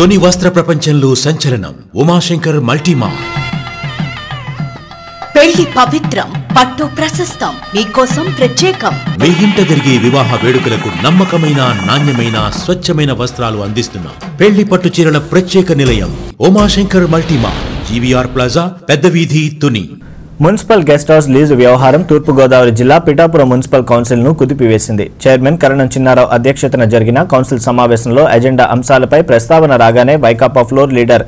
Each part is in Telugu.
తొని వస్త్ర ప్రపంచంలో సంచలనం ఉమాశంకర్ మల్టీమా. పెళ్ళి పవిత్రం పట్టు ప్రశస్తం మీకోసం ప్రత్యేకం. మీ ఇంట జరిగే వివాహ వేడుకలకు నమ్మకమైన నాణ్యమైన స్వచ్ఛమైన వస్త్రాలు అందిస్తున్నాం. పెళ్ళి పట్టు చీరల ప్రత్యేక నిలయం ఉమాశంకర్ మల్టీమా. జీవీఆర్ ప్లాజా పెద్ద వీధి Tuni. Municipal guest house lease వ్యవహారం తూర్పుగోదావరి జిల్లా పిఠాపురం మున్సిపల్ కౌన్సిల్ను కుదిపివేసింది. చైర్మన్ కరణం చిన్నారావు అధ్యక్షతన జరిగిన కౌన్సిల్ సమావేశంలో ఎజెండా అంశాలపై ప్రస్తావన రాగానే వైకాపా ఫ్లోర్ లీడర్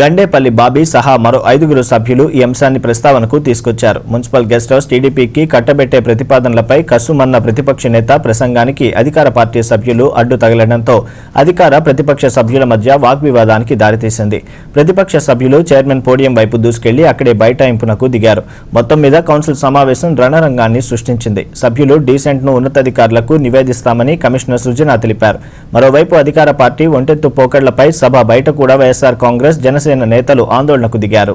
గండేపల్లి బాబీ సహా మరో ఐదుగురు సభ్యులు ఈ అంశాన్ని ప్రస్తావనకు తీసుకొచ్చారు. మున్సిపల్ గెస్ట్ హౌస్ టీడీపీకి కట్టబెట్టే ప్రతిపాదనలపై కసుమన్న ప్రతిపక్ష నేత ప్రసంగానికి అధికార పార్టీ సభ్యులు అడ్డు తగలడంతో అధికార ప్రతిపక్ష సభ్యుల మధ్య వాగ్వివాదానికి దారితీసింది. ప్రతిపక్ష సభ్యులు చైర్మన్ పోడియం వైపు దూసుకెళ్ళి అక్కడే బైఠాయింపునకు దిగారు. మొత్తం మీద కౌన్సిల్ సమావేశం రణరంగాన్ని సృష్టించింది. సభ్యులు డీసెంట్ను ఉన్నతాధికారులకు నివేదిస్తామని కమిషనర్ సృజన తెలిపారు. మరోవైపు అధికార పార్టీ ఒంటెత్తు పోకడ్లపై సభ బయట కూడా వైఎస్ఆర్ కాంగ్రెస్ జన జనసేన నేతలు ఆందోళనకు దిగారు.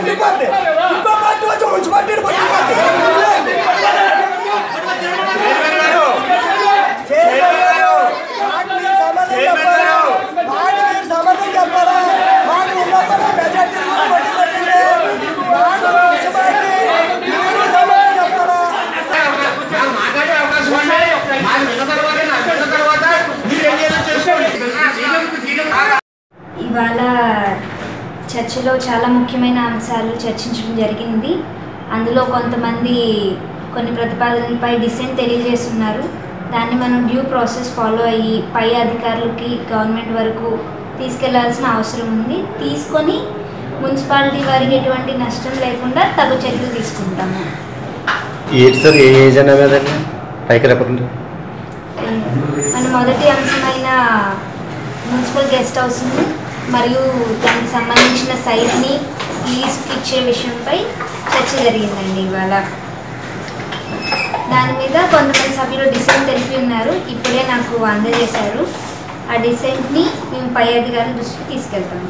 ndikwambe ndikwambe ndikwambe ndiwacho munhu chivatiri చర్చలో చాలా ముఖ్యమైన అంశాలు చర్చించడం జరిగింది. అందులో కొంతమంది కొన్ని ప్రతిపాదనలపై డిసెంట్ తెలియజేస్తున్నారు. దాన్ని మనం డ్యూ ప్రాసెస్ ఫాలో అయ్యి పై అధికారులకి గవర్నమెంట్ వరకు తీసుకెళ్ళాల్సిన అవసరం ఉంది. తీసుకొని మున్సిపాలిటీ వారికి ఎటువంటి నష్టం లేకుండా తగు చర్యలు తీసుకుంటాము. మన మొదటి అంశమైన మున్సిపల్ గెస్ట్ హౌస్ని మరియు దానికి సంబంధించిన సైజ్ని లీజ్కి ఇచ్చే విషయంపై చర్చ జరిగిందండి ఇవాళ. దాని మీద కొంతమంది సభ్యులు డిసెంట్ తెలిపి ఉన్నారు. ఇప్పుడే నాకు అందజేశారు. ఆ డిసెంట్ని మేము పై అధికారుల దృష్టికి తీసుకెళ్తాము.